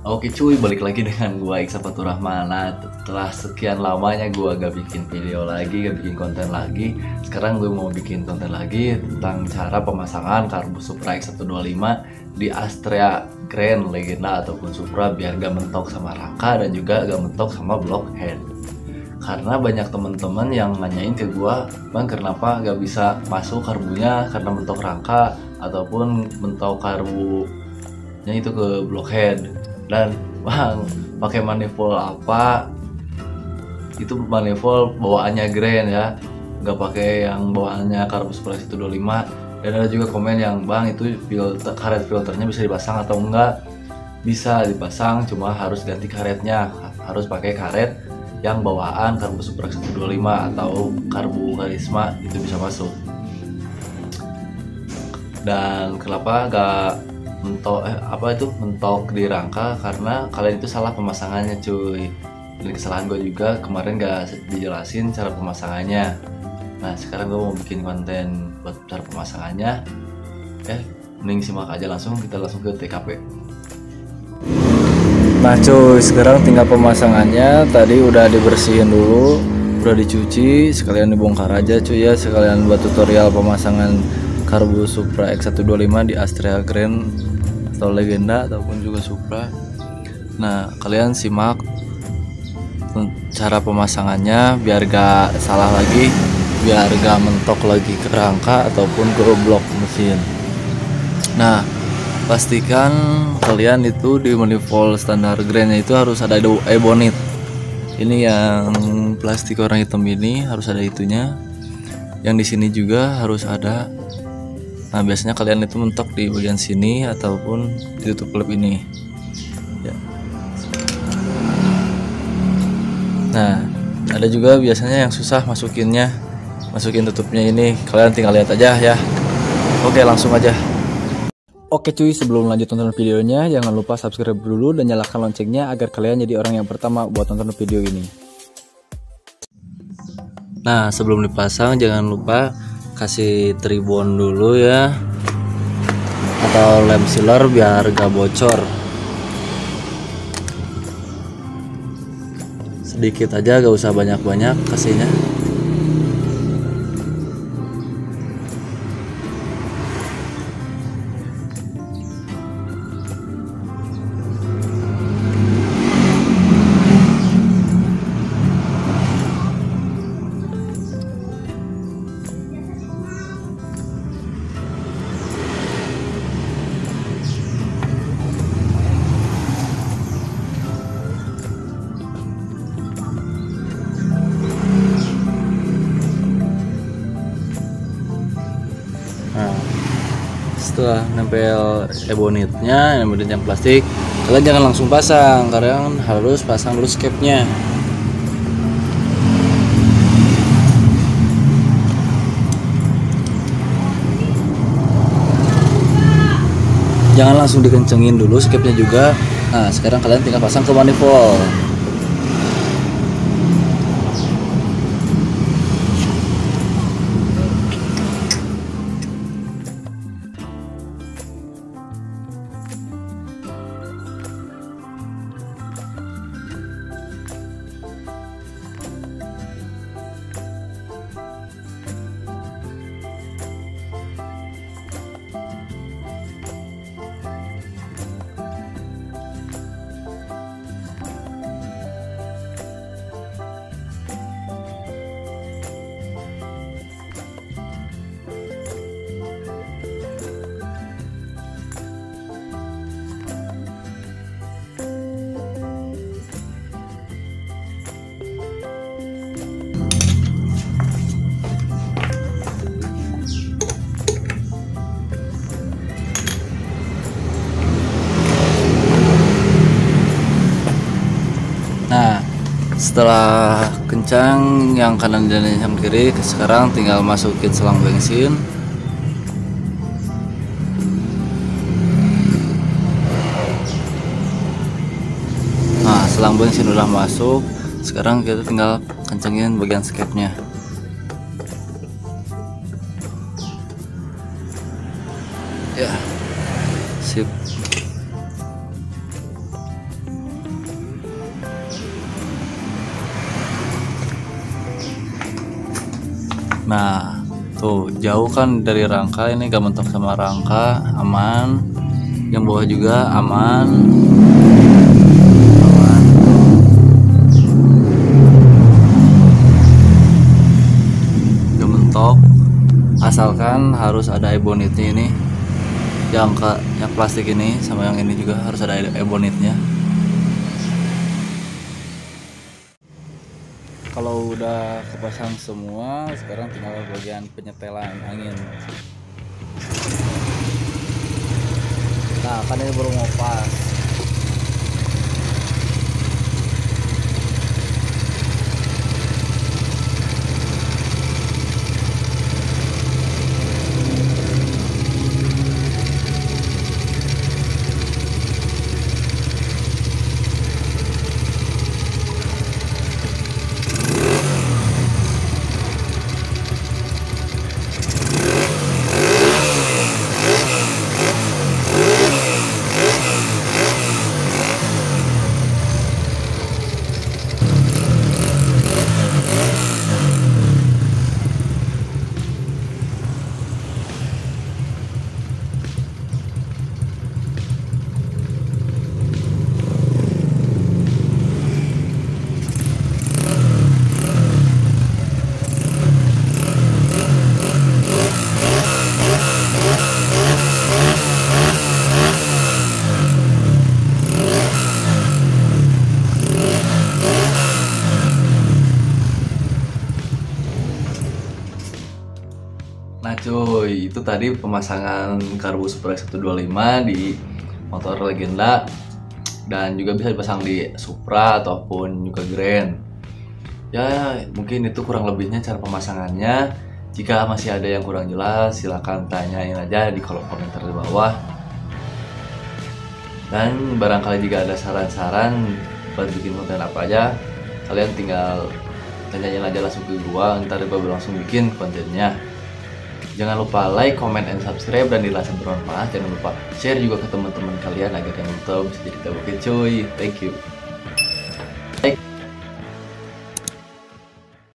Oke cuy, balik lagi dengan gua Iksan Fatur Rahman. Nah, setelah sekian lamanya gua gak bikin video lagi, gak bikin konten lagi. Sekarang gue mau bikin konten lagi tentang cara pemasangan karbus Supra X125 di Astrea Grand Legenda ataupun Supra biar gak mentok sama rangka dan juga gak mentok sama blockhead. Karena banyak temen-temen yang nanyain ke gua, "Bang, kenapa gak bisa masuk karbunya karena mentok rangka ataupun mentok karbunya itu ke blockhead?" Dan bang pakai manifold apa? Itu manifold bawaannya Grand ya. Nggak pakai yang bawaannya Carbus Plus 125 dan ada juga komen yang bang itu filter karet filternya bisa dipasang atau enggak? Bisa dipasang cuma harus ganti karetnya. Harus pakai karet yang bawaan Carbus Super 125 atau Karbu Karisma itu bisa masuk. Dan kenapa nggak mentok eh, apa itu? Mentok di rangka karena kalian itu salah pemasangannya cuy. Ini kesalahan gue juga kemarin gak dijelasin cara pemasangannya. Nah sekarang gue mau bikin konten buat cara pemasangannya. Eh mending simak aja langsung kita langsung ke TKP nah cuy sekarang tinggal pemasangannya. Tadi udah dibersihin dulu udah dicuci sekalian dibongkar aja cuy ya. Sekalian buat tutorial pemasangan Karbu Supra X125 di Astrea Grand atau Legenda ataupun juga Supra. Nah, kalian simak cara pemasangannya biar gak salah lagi, biar gak mentok lagi ke rangka ataupun ke blok mesin. Nah, pastikan kalian itu di manifold standar grandnya itu harus ada ebonit. Ini yang plastik warna hitam ini harus ada itunya. Yang di sini juga harus ada Nah biasanya kalian itu mentok di bagian sini ataupun ditutup klep ini. Ya. Nah ada juga biasanya yang susah masukinnya, masukin tutupnya ini. Kalian tinggal lihat aja ya. Oke langsung aja. Oke cuy, sebelum lanjut tonton videonya, jangan lupa subscribe dulu dan nyalakan loncengnya agar kalian jadi orang yang pertama buat nonton video ini. Nah, sebelum dipasang jangan lupa kasih tribun dulu ya. Atau lem sealer biar gak bocor. Sedikit aja gak usah banyak-banyak kasihnya setelah nempel ebonitnya ebonit yang plastik. Kalian jangan langsung pasang karena harus pasang dulu scape-nya. Jangan langsung dikencengin dulu scape-nya juga. Nah sekarang kalian tinggal pasang ke manifold setelah kencang yang kanan dan yang kiri sekarang tinggal masukin selang bensin. Nah selang bensin udah masuk sekarang kita tinggal kencengin bagian skate nya ya sip nah tuh jauh kan dari rangka. Ini gak mentok sama rangka. Aman. Yang bawah juga aman. Gak mentok. Asalkan harus ada ebonitnya ini. Yang ke yang plastik ini sama yang ini juga harus ada ebonitnya udah kepasang semua sekarang tinggal bagian penyetelan angin. Nah kan ini baru mau Nah cuy, itu tadi pemasangan karbu Super X125 di motor legenda dan juga bisa dipasang di Supra ataupun juga Grand. Ya mungkin itu kurang lebihnya cara pemasangannya. Jika masih ada yang kurang jelas, silahkan tanyain aja di kolom komentar di bawah. Dan barangkali jika ada saran-saran buat bikin konten apa aja, kalian tinggal tanyain aja langsung ke gua, ntar gua langsung bikin kontennya. Jangan lupa like, comment, and subscribe dan dirasa bermanfaat. Jangan lupa share juga ke teman-teman kalian agar yang belum tahu bisa jadi tahu. Oke cuy, thank you.